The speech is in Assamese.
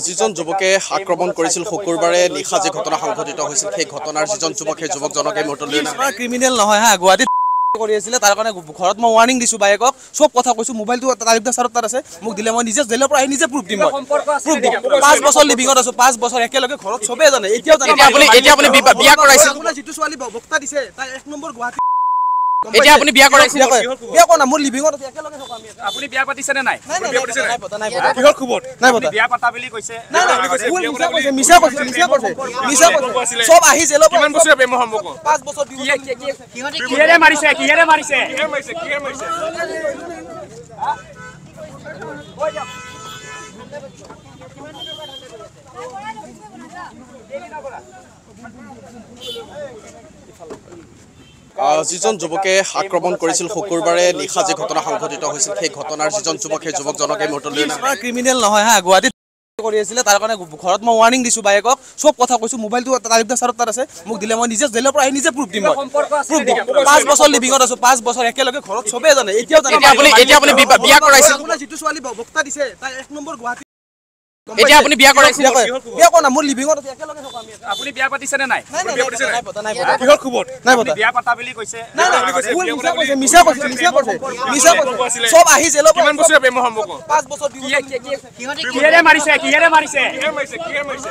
যিজন যুৱকে আক্ৰমণ কৰিছিল শুকুৰবাৰে নিশা যি ঘটনা সংঘটিত হৈছিল সেই ঘটনাৰ যিজন যুৱক সেই যুৱকজনকে ক্ৰিমিনেল নহয় হা গুৱাহাটীত কৰি আছিলে তাৰ কাৰণে ঘৰত মই ৱাৰ্ণিং দিছো বাইকক চব কথা কৈছো মোবাইলটো তাৰিফদা ছাৰৰ তাত আছে মোক দিলে মই নিজে জেলৰ পৰা আহি নিজে প্ৰুফ দিম মই। প্ৰুফ দিম। পাঁচ বছৰ লিভিঙত আছো পাঁচ বছৰ একেলগে ঘৰত চবেই জানে এতিয়াও জানে। এতিয়া আপুনি- এতিয়া আপুনি বিবা- বিয়া কৰাইছিল? আপোনাৰ যিটো ছোৱালী বক্তা দিছে তাই এক নম্বৰ গুৱাহাটী এতিয়া আপুনি বিয়া কৰাইছিল? বিয়া কৰা- বিয়া মোৰ লিভিঙত আছে একেলগে থাকো আমি আপুনি বিয়া পাতিছে নে নাই? নাই নাই নাই পতা, নাই পতা কিহৰ খবৰ? নাই পতা বিয়া পাতা বুলি কৈছে? নাই নাই ভুল মিছা কৈছে মিছা কৈছে মিছা কৈছে মিছা কৈছে। চব আহি জেলৰ পৰা কিমান বছৰীয়া প্ৰেমৰ সম্পৰ্ক পাঁচ বছৰ দুই বছৰ কিহেৰে মাৰিছে কিহেৰে মাৰিছে? কিহে মাৰিছে কিহে মাৰিছে? আহ, যিজন যুৱকে আক্ৰমণ কৰিছিল শুকুৰবাৰে নিশা যি ঘটনা সংঘটিত হৈছিল সেই ঘটনাৰ যিজন যুৱক সেই যুৱকজনকে ক্ৰিমিনেল নহয় হা গুৱাহাটীত কৰি আছিলে তাৰ কাৰণে ঘৰত মই ৱাৰ্ণিং দিছো বাইকক চব কথা কৈছো মোবাইলটো তাৰিফদা ছাৰৰ তাত আছে। মোক দিলে মই নিজে জেলৰ পৰা আহি নিজে প্ৰুফ দিম মই। প্ৰুফ দিম। পাঁচ বছৰ লিভিঙত আছো পাঁচ বছৰ একেলগে ঘৰত চবেই জানে। এতিয়াও জানে এতিয়া আপুনি- এতিয়া আপুনি বিবা- বিয়া কৰাইছিল? আপোনাৰ যিটো ছোৱালী বক্তা দিছে তাই এক নম্বৰ গুৱাহাটী এতিয়া আপুনি বিয়া কৰাইছিল? বিয়া কৰা- বিয়া কৰা নাই মোৰ লিভিঙত আছে একেলগে থাকো আমি আপুনি বিয়া পাতিছে নে নাই? নাই নাই নাই পতা, নাই পতা। কিহৰ খবৰ? নাই পতা। বিয়া পাতা বুলি কৈছে? নাই নাই মিছা কৈছে মিছা কৈছে মিছা কৈছে। মিছা কৈছে। চব আহি পৰা কিমান বছৰীয়া প্ৰেমৰ সম্পৰ্ক পাঁচ বছৰ দুই বছৰ কিহেৰে মাৰিছে কিহেৰে মাৰিছে। কিহে মাৰিছে? কিহে মাৰিছে?